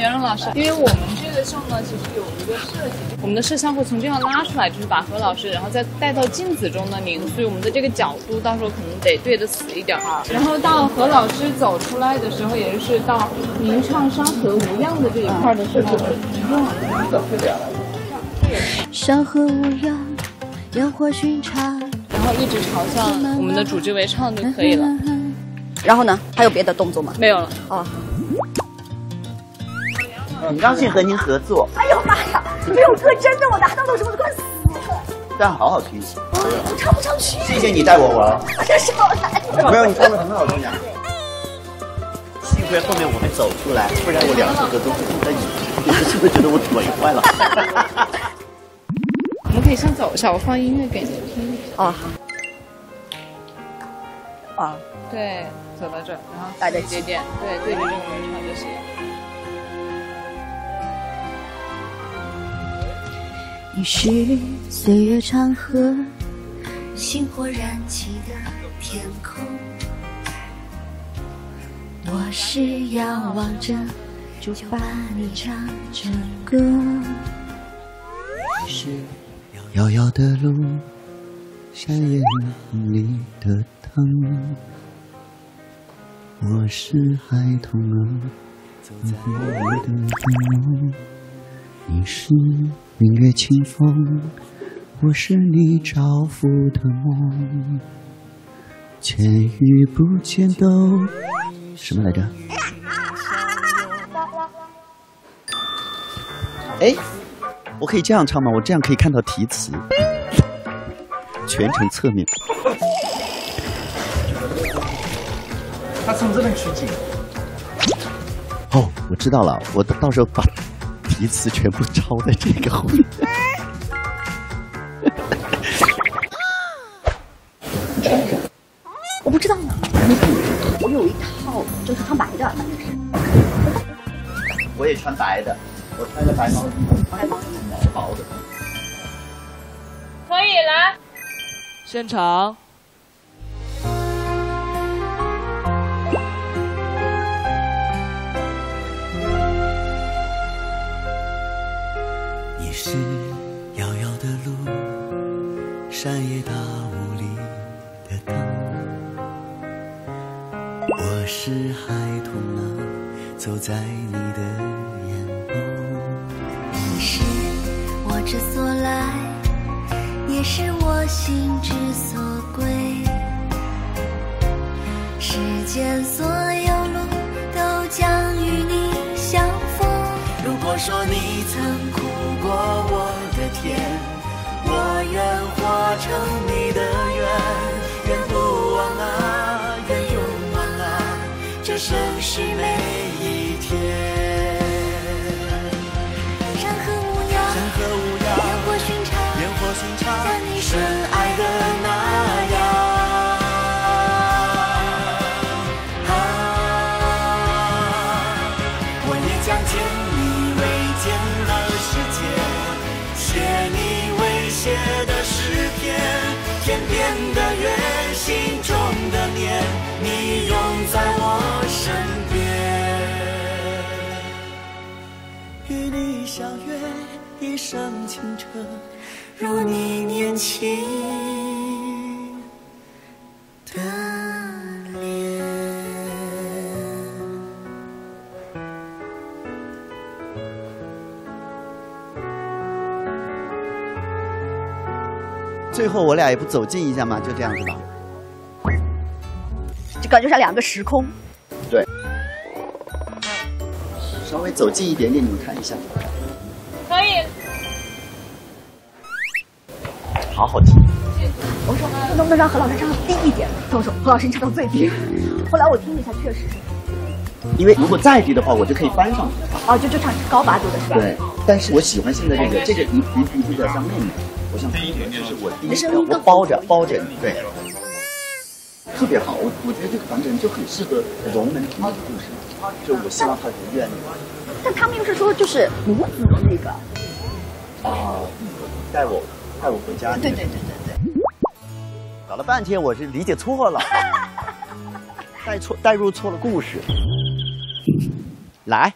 杨蓉老师，因为我们这个上呢，其实有一个设计，我们的摄像会从这样拉出来，就是把何老师，然后再带到镜子中的您，所以我们的这个角度到时候可能得对得死一点啊。然后到何老师走出来的时候，也就是到您唱山河无恙的这一块的时候，山河无恙，烟火寻常。然后一直朝向我们的主角为唱就可以了。然后呢？还有别的动作吗？没有了。哦。很高兴和您合作。哎呦妈呀！这首歌真的，我拿到的时候都快死了。但好好听。我唱不上去。谢谢你带我玩。我真是好难。没有，你唱的很好听呀。幸亏后面我还走出来，不然我两首歌都不在。你们是不是觉得我腿坏了？我们可以先走一下，我放音乐给您听。哦。啊。对，走到这儿，然后带着节点，对，对着这个门唱就行。你是岁月长河，星火燃起的天空。我是遥望着，就把你唱成歌。你是遥遥的路，山野里的灯。我是孩童啊，走在你的梦。你是明月清风，我是你照拂的梦。见与不见都什么来着？哎，我可以这样唱吗？我这样可以看到题词，全程侧面。他从这边取景。哦，我知道了，我到时候把。题词全部抄在这个后面。我不知道呢。我有一套，就是穿白的，反正是。我也穿白的，我穿的白毛衣，白毛衣，薄的。可以来，现场。大雾里的灯。我是孩童啊，走在你的眼中。你是我之所来，也是我心之所归。世间所有路都将与你相逢。如果说你成你的愿，愿不忘啊，愿永忘啊，这盛世每相约一生清澈，如你年轻的脸。最后我俩也不走近一下吗？就这样子吧。就感觉像两个时空。对。稍微走近一点点，你们看一下。可以，好好听。我说能不能让何老师唱低一点？他说何老师你唱到最低。后来我听了一下，确实是。因为如果再低的话，我就可以翻上去。哦，就就唱高八度的是吧？对。但是我喜欢现在这个，这个你你你比较像妹妹，我想低一点，就是我低的，我包着包着你，对。特别好，我我觉得这个版本就很适合龙门他的故事，就我希望他如愿。但他们又是说，就是母子的那个啊，带我带我回家。对对对对对。搞了半天，我是理解错了，带错带入错了故事。来。